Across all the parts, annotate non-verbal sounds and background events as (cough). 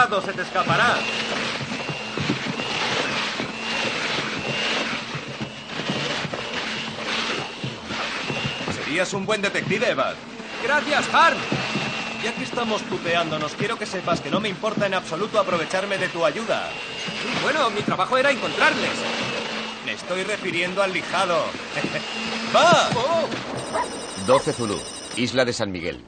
cuidado, se te escapará. Serías un buen detective, Bud. Gracias, Harm. Ya que estamos tuteándonos, quiero que sepas que no me importa en absoluto aprovecharme de tu ayuda. Bueno, mi trabajo era encontrarles. Me estoy refiriendo al lijado. (laughs) ¡Va! 12 Zulu, Isla de San Miguel.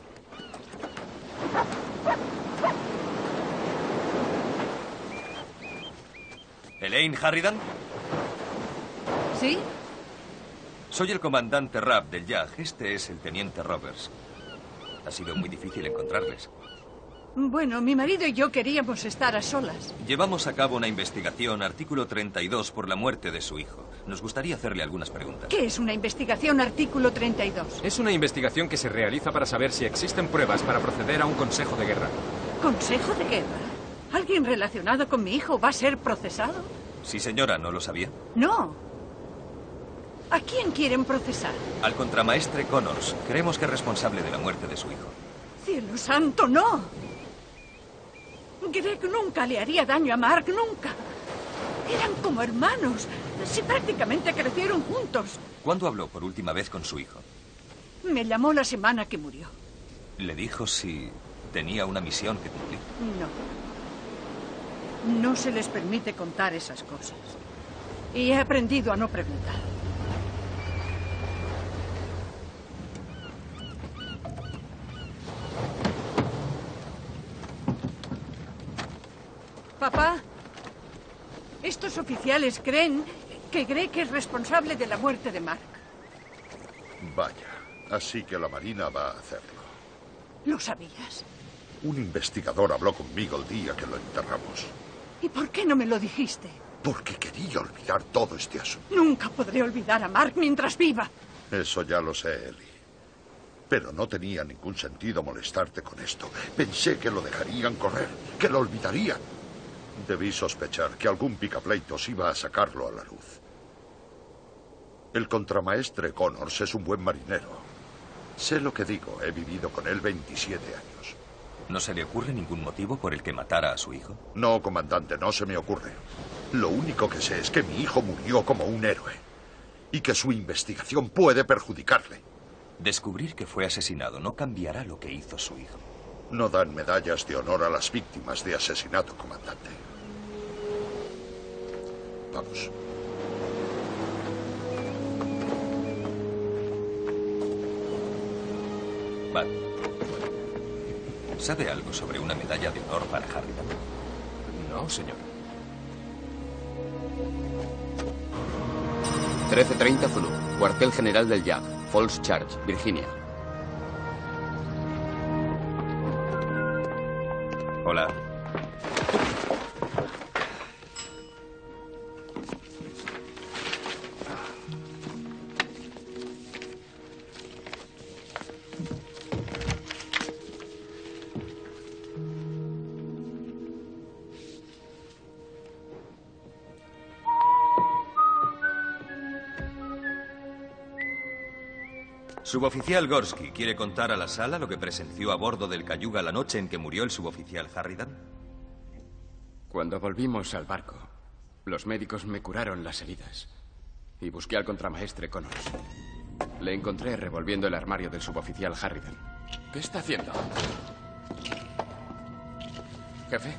¿Elaine Harridan? ¿Sí? Soy el comandante Rapp del YAG. Este es el teniente Roberts. Ha sido muy difícil encontrarles. Bueno, mi marido y yo queríamos estar a solas. Llevamos a cabo una investigación, artículo 32, por la muerte de su hijo. Nos gustaría hacerle algunas preguntas. ¿Qué es una investigación artículo 32? Es una investigación que se realiza para saber si existen pruebas para proceder a un consejo de guerra. ¿Consejo de guerra? ¿Alguien relacionado con mi hijo va a ser procesado? Sí, señora, ¿no lo sabía? No. ¿A quién quieren procesar? Al contramaestre Connors. Creemos que es responsable de la muerte de su hijo. Cielo santo, no. Greg nunca le haría daño a Mark, nunca. Eran como hermanos. Si prácticamente crecieron juntos. ¿Cuándo habló por última vez con su hijo? Me llamó la semana que murió. ¿Le dijo si tenía una misión que cumplir? No. No se les permite contar esas cosas. Y he aprendido a no preguntar. Papá, estos oficiales creen que Greg es responsable de la muerte de Mark. Vaya, así que la Marina va a hacerlo. ¿Lo sabías? Un investigador habló conmigo el día que lo enterramos. ¿Y por qué no me lo dijiste? Porque quería olvidar todo este asunto. Nunca podré olvidar a Mark mientras viva. Eso ya lo sé, Ellie. Pero no tenía ningún sentido molestarte con esto. Pensé que lo dejarían correr, que lo olvidarían. Debí sospechar que algún picapleitos iba a sacarlo a la luz. El contramaestre Connors es un buen marinero. Sé lo que digo, he vivido con él 27 años. ¿No se le ocurre ningún motivo por el que matara a su hijo? No, comandante, no se me ocurre. Lo único que sé es que mi hijo murió como un héroe y que su investigación puede perjudicarle. Descubrir que fue asesinado no cambiará lo que hizo su hijo. No dan medallas de honor a las víctimas de asesinato, comandante. Vamos. Bud, ¿sabe algo sobre una medalla de honor para Harrigan? No, señor. 1330 Zulu, cuartel general del YAG, Falls Church, Virginia. Hola. Suboficial Gorsky, ¿quiere contar a la sala lo que presenció a bordo del Cayuga la noche en que murió el suboficial Harridan? Cuando volvimos al barco, los médicos me curaron las heridas y busqué al contramaestre Connors. Le encontré revolviendo el armario del suboficial Harridan. ¿Qué está haciendo? Jefe,